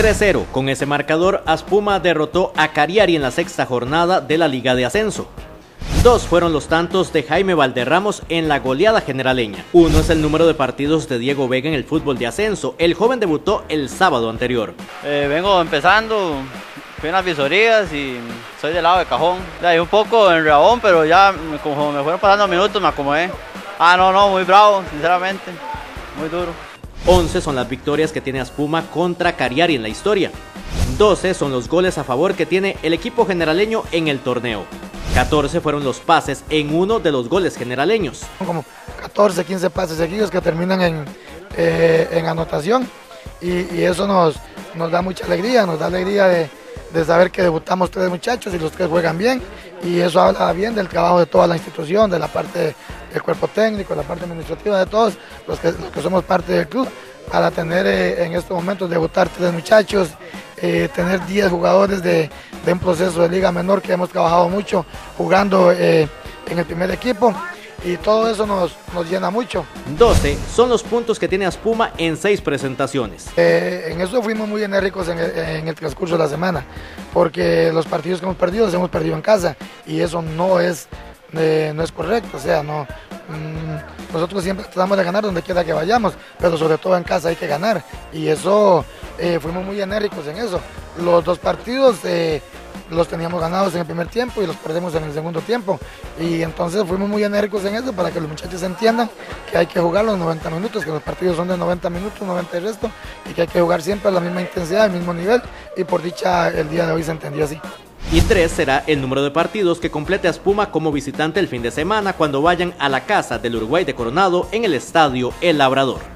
3-0. Con ese marcador, Aspuma derrotó a Cariari en la sexta jornada de la Liga de Ascenso. Dos fueron los tantos de Jaime Valderramos en la goleada generaleña. Uno es el número de partidos de Diego Vega en el fútbol de ascenso. El joven debutó el sábado anterior. Eh, vengo empezando, fui en las visorías y soy del lado de cajón. Hay un poco en rabón, pero ya como me fueron pasando minutos me acomodé. Ah, no, no, muy bravo, sinceramente, muy duro. 11 son las victorias que tiene Aspuma contra Cariari en la historia. 12 son los goles a favor que tiene el equipo generaleño en el torneo. 14 fueron los pases en uno de los goles generaleños. Como 14, 15 pases seguidos que terminan en, eh, anotación y, eso nos, nos da mucha alegría, nos da alegría de, de saber que debutamos tres muchachos y los tres juegan bien y eso habla bien del trabajo de toda la institución, de la parte del cuerpo técnico, la parte administrativa de todos los que, los que somos parte del club para tener eh, en estos momentos debutar tres muchachos, eh, tener 10 jugadores de, de, un proceso de liga menor que hemos trabajado mucho jugando eh, en el primer equipo y todo eso nos, nos, llena mucho. 12 son los puntos que tiene Aspuma en seis presentaciones. en eso fuimos muy enérgicos en el, en el, transcurso de la semana, porque los partidos que hemos perdido los hemos perdido en casa y eso no es, no es correcto, o sea, no, mmm, nosotros siempre tratamos de ganar donde quiera que vayamos, pero sobre todo en casa hay que ganar y eso eh, fuimos muy enérgicos en eso. Los dos partidos eh, los teníamos ganados en el primer tiempo y los perdemos en el segundo tiempo. Y entonces fuimos muy enérgicos en eso para que los muchachos entiendan que hay que jugar los 90 minutos, que los partidos son de 90 minutos, 90 y resto, y que hay que jugar siempre a la misma intensidad, al mismo nivel. Y por dicha, el día de hoy se entendió así. Y tres será el número de partidos que complete a Espuma como visitante el fin de semana cuando vayan a la casa del Uruguay de Coronado en el estadio El Labrador.